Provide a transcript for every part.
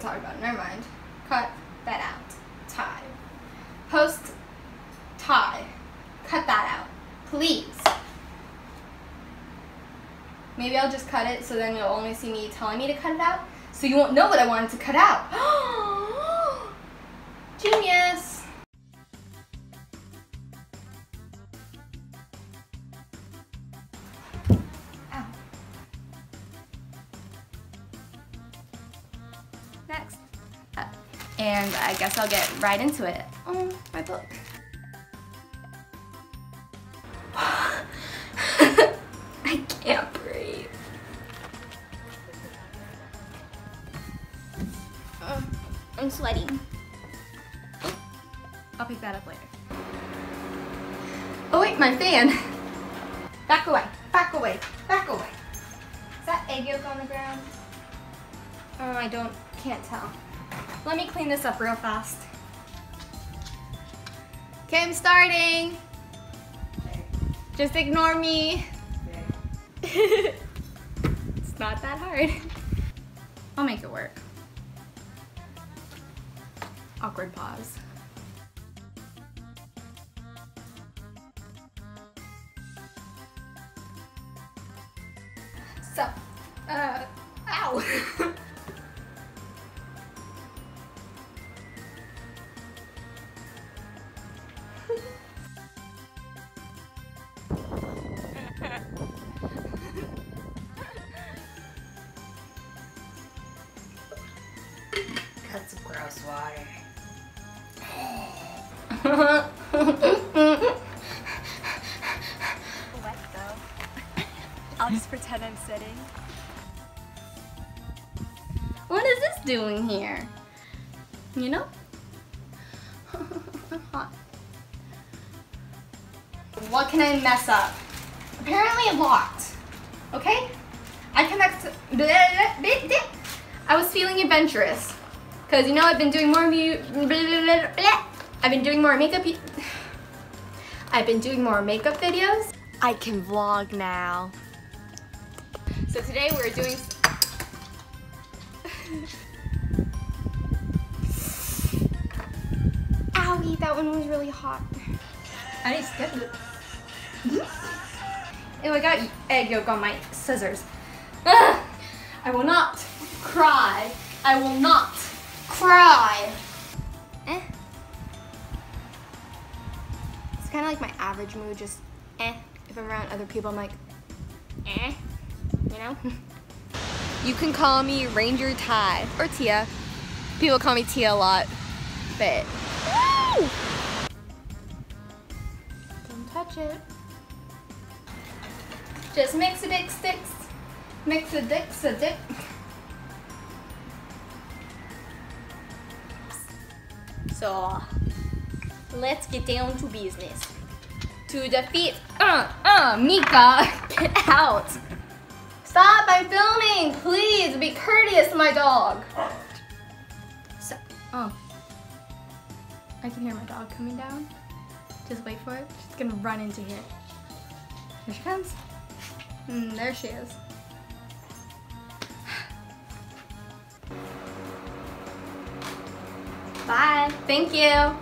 to talk about. Never mind. Cut that out. Tie. Post tie. Cut that out. Please. Maybe I'll just cut it so then you'll only see me telling me to cut it out. So you won't know what I wanted to cut out. Oh, and I guess I'll get right into it. Oh, my book. I can't breathe. Uh, I'm sweating. I'll pick that up later. Oh wait, my fan. Back away, back away, back away. Is that egg yolk on the ground? Oh, I don't, can't tell. Let me clean this up real fast. Okay, I'm starting. Just ignore me. it's not that hard. I'll make it work. Awkward pause. So, uh, ow. That's gross water. wet though. I'll just pretend I'm sitting. what is this doing here? You know? Hot. What can I mess up? Apparently locked. Okay? I connect to... I was feeling adventurous. Because, you know, I've been doing more mu... I've been doing more makeup... I've been doing more makeup videos. I can vlog now. So today we're doing. Owie, that one was really hot. I need to get it. Mm-hmm. Ew, I got egg yolk on my scissors. Ugh, I will not cry. I will not cry. Eh. It's kind of like my average mood, just eh. If I'm around other people, I'm like, eh. You know? You can call me Ranger Tai or Tia. People call me Tia a lot, but Woo! Don't touch it. Just mix a dick sticks. Mix a dick a dick. So let's get down to business. To defeat uh uh Mika, get out. Stop, I'm filming. Please be courteous to my dog. So oh. I can hear my dog coming down. Just wait for it. She's gonna run into here. Here she comes. Mm, there she is. Bye. Thank you.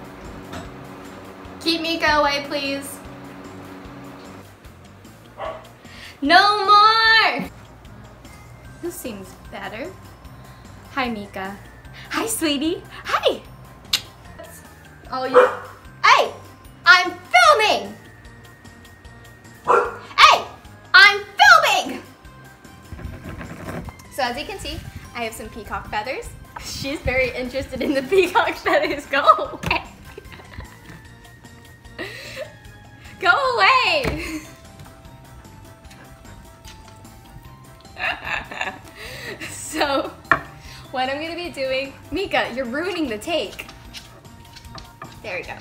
Keep Mika away, please. No more! This seems better. Hi, Mika. Hi, sweetie. Hi! Oh, you. Hey! I'm filming! Hey! I'm filming! So as you can see, I have some peacock feathers. She's very interested in the peacock feathers. Go away. Go away. so, what I'm gonna be doing, Mika, you're ruining the take. There we go.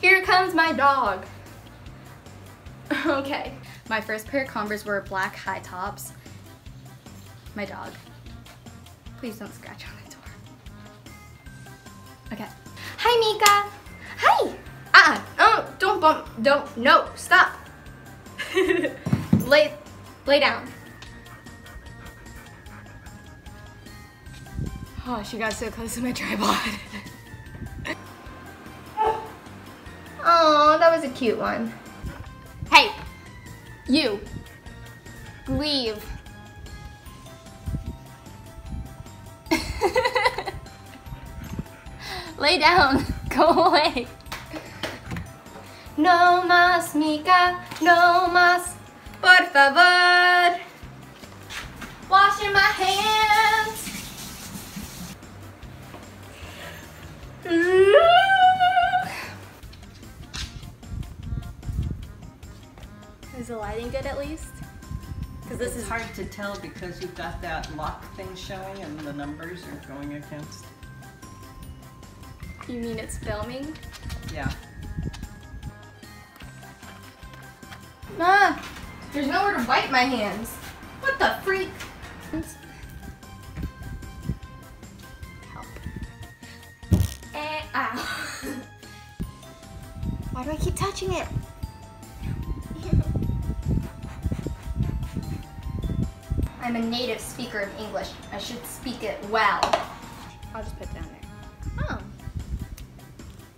Here comes my dog. Okay, my first pair of Converse were black high tops. My dog. Please don't scratch on the door. Okay. Hi, Mika. Hi. Ah, oh, don't bump. Don't. No, stop. lay, lay down. Oh, she got so close to my tripod. oh, that was a cute one. Hey, you, leave. Lay down, go away. No más, Mika, no más, por favor. Washing my hands. Is the lighting good at least? Because this It's is hard to tell because you've got that lock thing showing and the numbers are going against. You mean it's filming? Yeah. Ah, there's nowhere to wipe my hands. What the freak? Help. Eh, ow. Why do I keep touching it? I'm a native speaker of English. I should speak it well. I'll just put it down there. Oh.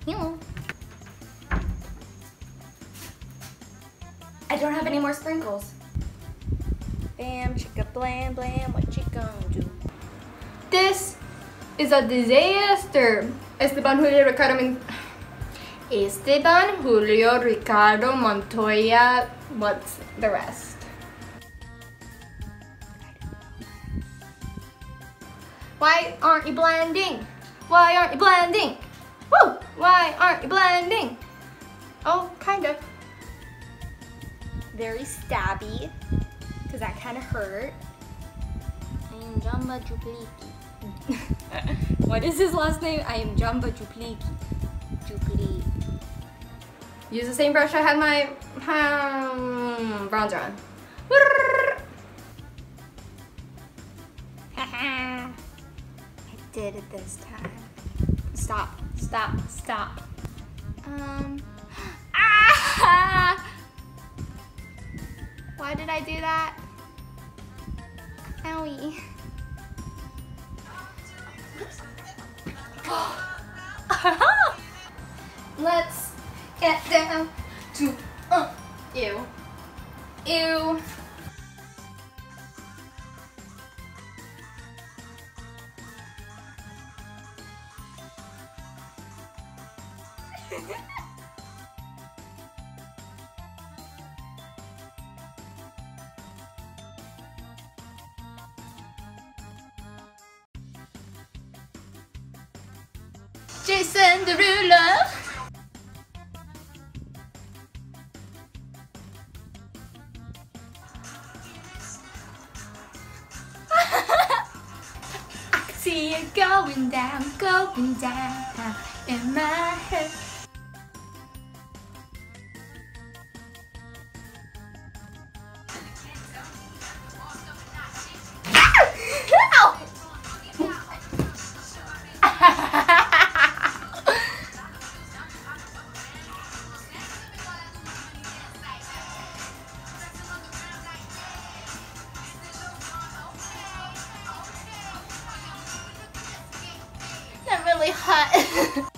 Hello. I don't have any more sprinkles. Bam, chicka blam blam, what you gonna do? This is a disaster. Esteban Julio Ricardo Min- Esteban Julio Ricardo Montoya. What's the rest? Why aren't you blending? Why aren't you blending? Woo! Why aren't you blending? Oh, kind of. Very stabby, because that kind of hurt. I am Jamba Jupliki. what is his last name? I am Jamba Jupliki. Jupliki. Use the same brush I had my um, bronzer on. Did it this time. Stop, stop, stop. Um. Ah! Why did I do that? Owie. Let's get down to uh, ew. Ew. Jason Derulo. I see it going down, going down in my head. Really hot.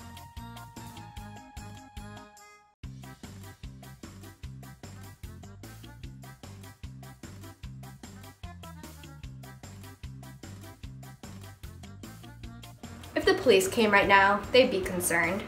if the police came right now, they'd be concerned.